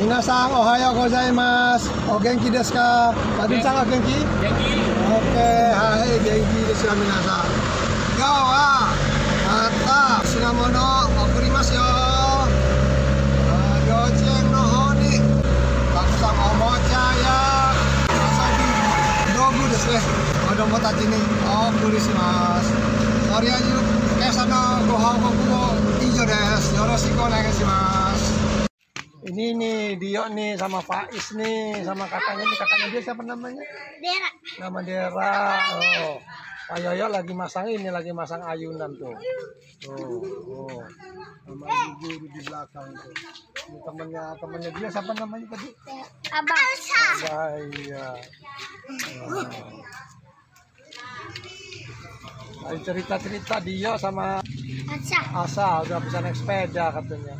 Minasang ohayo gozaimasu. O genki desu ka? Madun-san o genki? Genki. Oke, hai genki desu ka minasang. Yo wa mata shinamono okurimasu yo. Ah, Yochen no ho ni takusan omocha ya asabi dogu desu ne. Odomo tachi ni okurisimasu. Toriayu kesa no go hokoku mo ijo desu. Yoroshiku onegaishimasu. Ini nih Dio nih sama Faiz nih sama kakaknya nih kakaknya dia siapa namanya? Dera. Nama Dera. Oh. Pak Yoyo lagi masang ini lagi masang ayunan tuh. Tuh, oh. Sama ibu guru di belakang tuh. Ini temennya temennya dia siapa namanya tadi? Abang. Ah, iya. Oh. Ayo cerita-cerita dia sama Masa? Asa udah bisa naik sepeda katanya.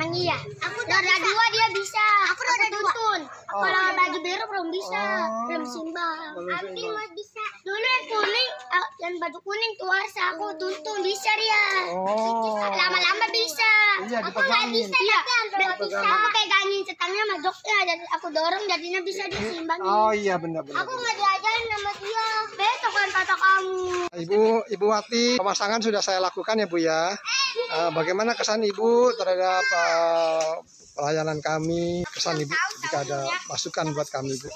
Emang iya. Aku roda dua dia bisa. Aku roda tuntun. Oh. Kalau baju biru belum bisa. Oh. Belum simbang. Aku mah bisa. Dulu yang kuning, ah, yang baju kuning tuh harus aku tuntun bisa dia. Oh. Lama-lama bisa. Iya, aku nggak bisa. Iya. Bisa. Aku pegangin setangnya sama joknya. Jadi aku dorong jadinya bisa disimbangin. Oh iya benar-benar. Aku nggak diajarin sama dia. Besok kan kata kamu. Ibu Ibu Wati, pemasangan sudah saya lakukan ya Bu ya. Eh, bagaimana kesan Ibu terhadap eh, pelayanan kami? Kesan Ibu jika ada masukan buat kami Bu.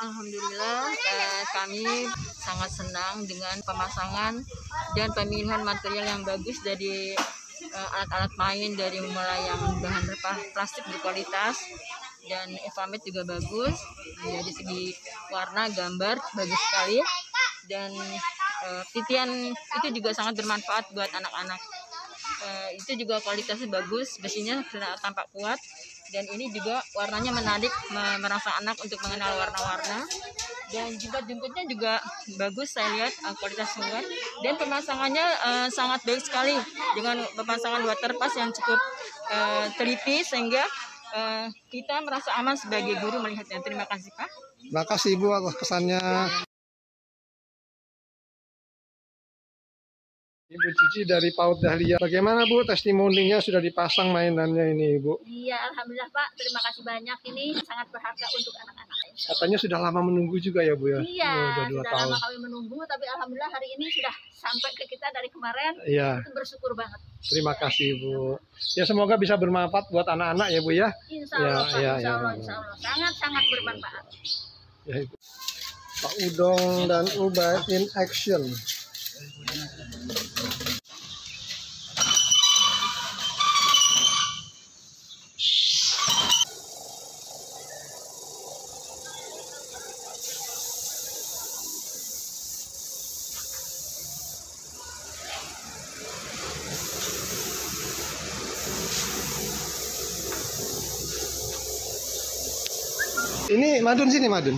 Alhamdulillah eh, kami sangat senang dengan pemasangan dan pemilihan material yang bagus dari eh, alat-alat main dari mulai yang bahan plastik berkualitas dan Evamet juga bagus dari segi warna gambar bagus sekali dan eh, titian itu juga sangat bermanfaat buat anak-anak Eh, itu juga kualitasnya bagus besinya tampak kuat dan ini juga warnanya menarik me- merangsang anak untuk mengenal warna-warna. Dan juga jemputnya juga bagus saya lihat eh, kualitas dan pemasangannya eh, sangat baik sekali dengan pemasangan waterpass yang cukup eh, teliti sehingga eh, kita merasa aman sebagai guru melihatnya. Terima kasih pak. Terima kasih Ibu atas kesannya. Ibu Cici dari PAUD Dahlia. Bagaimana Bu testimoninya sudah dipasang mainannya ini Ibu? iya alhamdulillah pak terima kasih banyak ini sangat berharga untuk anak-anak Katanya sudah lama menunggu juga ya Bu ya? Iya, Oh, udah dua sudah tahun. lama kami menunggu, tapi alhamdulillah hari ini sudah sampai ke kita dari kemarin. Iya, Itu bersyukur banget. terima kasih Bu. Ya semoga bisa bermanfaat buat anak-anak ya Bu ya. Insya Ya, Allah, Pak. ya, insya ya, Allah, ya. insya Allah. Sangat-sangat bermanfaat. Ya, Ibu. Pak Udong dan Ubay in action. Ini Madun sini Madun.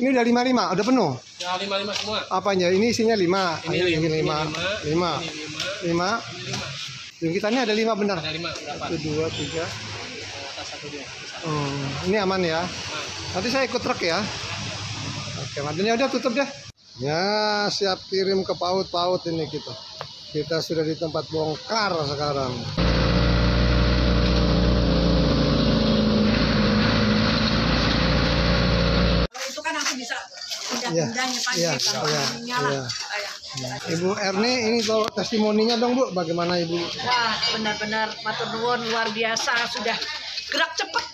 Ini udah lima lima, udah penuh. Ya lima lima semua. Apanya? Ini isinya lima. Ini Ayo, lima, lima, ini lima, lima, lima, Ini lima. lima. Ini lima. Jungkitannya ada lima benar. Ada lima berapa? Satu, dua, tiga. Atas satu dia. Hmm, ini aman ya. Nanti saya ikut truk ya. Oke, Madunnya udah tutup deh. Ya, siap kirim ke paut-paut ini kita. Kita sudah di tempat bongkar sekarang. Kalau itu kan aku bisa Iya, iya, kalau iya, ininya lah. iya. Kayak, Ibu Erni, ini bawa testimoninya dong Bu. Bagaimana Ibu? Wah, benar-benar matur nuwun luar biasa sudah gerak cepat.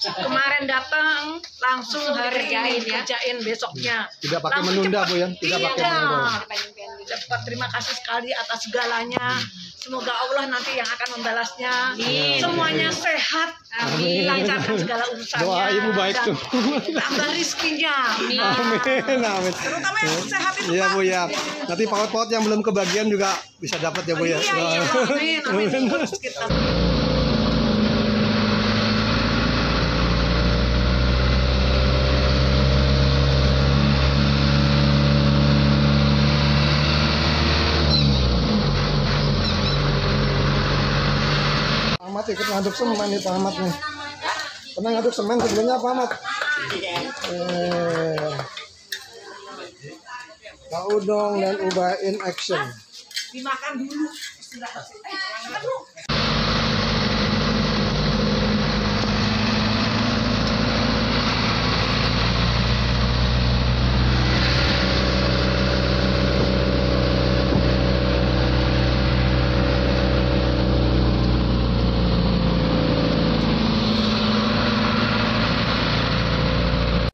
Kemarin datang langsung hari ini kerjain besoknya. Tidak pakai Langsung menunda cepat. Bu ya? Tidak pakai Iya. menunda. Cepat terima kasih sekali atas segalanya. Semoga Allah nanti yang akan membalasnya. Semuanya sehat. Amin. Lancarkan segala urusannya. Doa Ibu baik tuh. Tambah rizkinya. Amin, amin. Terutama yang sehat itu Iya. Bu ya. Nanti paut-paut yang belum kebagian juga bisa dapat ya Bu ya. Iya, iya, amin, amin. Terus ikut ngaduk semen nih Pak Ahmad nih. Pernah ngaduk semen sebelumnya apa Ahmad? Eh. Pak Udong dan Ubah in action. dimakan dulu.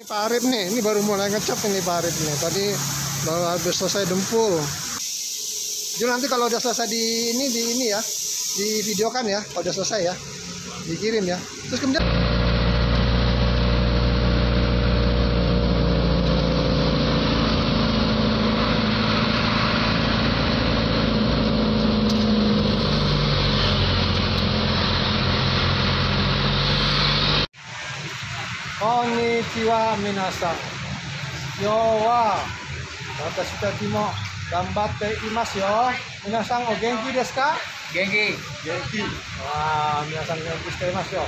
Pak Arif nih. Ini baru mulai ngecap ini Pak nih. Tadi baru habis selesai dempul. Jul nanti kalau udah selesai di ini di ini ya, di video kan ya, kalau udah selesai ya, dikirim ya. Terus kemudian こんにちは、皆さん。今日は、私たちも頑張っていますよ。皆さんお元気ですか？元気。元気。ああ、皆さん元気していますよ。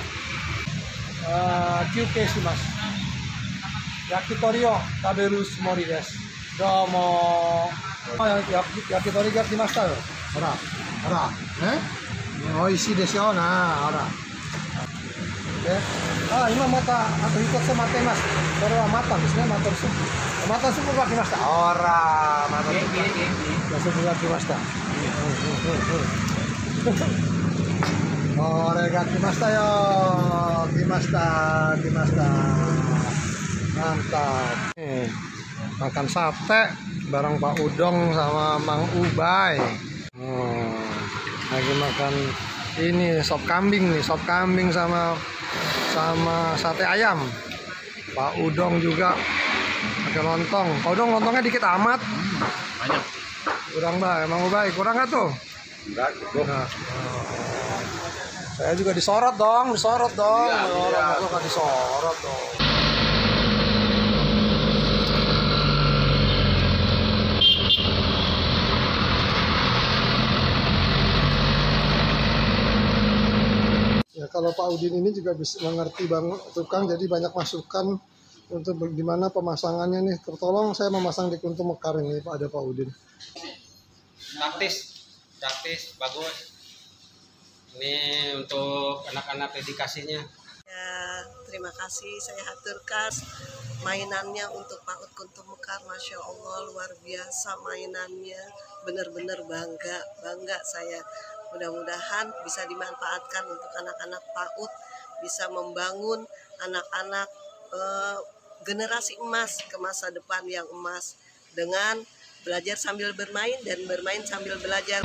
あ休憩します。焼き鳥を食べるつもりです。どうも焼き鳥が来ましたよ。ほら、ほら、ね。美味しいでしょうな、ほら。で、あ、今またあと一つ待っています。これはマタンですね。マタンスープ。マタンスープが来ました。ほら、マタンスープ。 Genki, genki. スープが来ました。これが来ましたよ。来ました。来ました。Mantap. Nih, makan sate bareng Pak Udong sama Mang Ubay. Hmm, lagi makan ini sop kambing nih, sop kambing sama sama sate ayam. Pak Udong juga pakai lontong. Pak Udong lontongnya dikit amat. Banyak. Kurang bah, emang Ubay kurang nggak tuh? Enggak, cukup. Nah, oh. saya juga disorot dong, disorot dong. Iya, Orang iya. kan disorot dong. Kalau Pak Udin ini juga bisa mengerti bang tukang jadi banyak masukan untuk bagaimana pemasangannya nih. Tertolong saya memasang di Kuntum Mekar ini Pak ada Pak Udin. Taktis. Taktis, bagus. Ini untuk anak-anak dedikasinya. Ya, terima kasih saya haturkan mainannya untuk Pak Ut Kuntum Mekar, Masya Allah luar biasa mainannya, benar-benar bangga, bangga saya. Mudah-mudahan bisa dimanfaatkan untuk anak-anak Pak Ut, bisa membangun anak-anak eh, generasi emas ke masa depan yang emas dengan belajar sambil bermain dan bermain sambil belajar.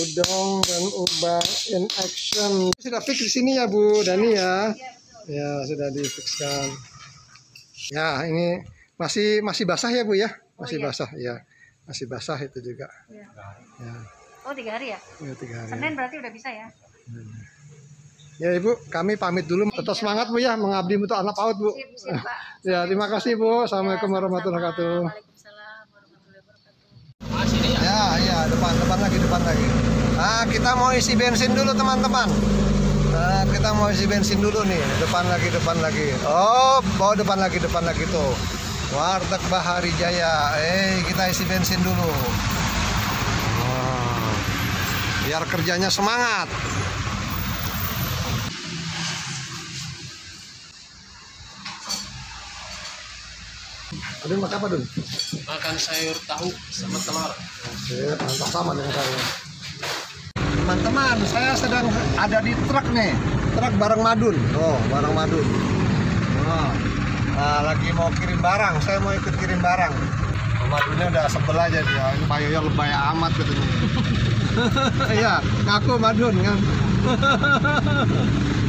Pak Udong dan Ubah in action. Sudah fix di sini ya Bu Dani ya. Ya sudah difikskan. Ya ini masih masih basah ya Bu ya. Masih basah ya. Masih basah itu juga. Ya, Oh tiga hari ya? ya tiga hari. Senin berarti udah bisa ya? Ya Ibu, kami pamit dulu. Tetap semangat Bu ya, mengabdi untuk anak PAUD Bu. Sip, sip Pak. Ya terima kasih Bu. Assalamualaikum warahmatullahi wabarakatuh. Waalaikumsalam warahmatullahi wabarakatuh. Ya, iya, depan, depan lagi, depan lagi. Nah, kita mau isi bensin dulu, teman-teman. Nah, kita mau isi bensin dulu nih, depan lagi, depan lagi. Oh, bawa depan lagi, depan lagi tuh. Warteg Bahari Jaya. Eh, kita isi bensin dulu. Wah, biar kerjanya semangat. Adun makan apa, Dun? Makan sayur tahu sama telur. Sip, mantap sama dengan saya. Teman-teman, saya sedang ada di truk nih. Truk bareng Madun. Oh, bareng Madun. Oh. Nah, lagi mau kirim barang. Saya mau ikut kirim barang. Oh, Madunnya udah sebel aja dia. Ini Pak Yoyo lebay amat katanya. Iya, ngaku Madun kan.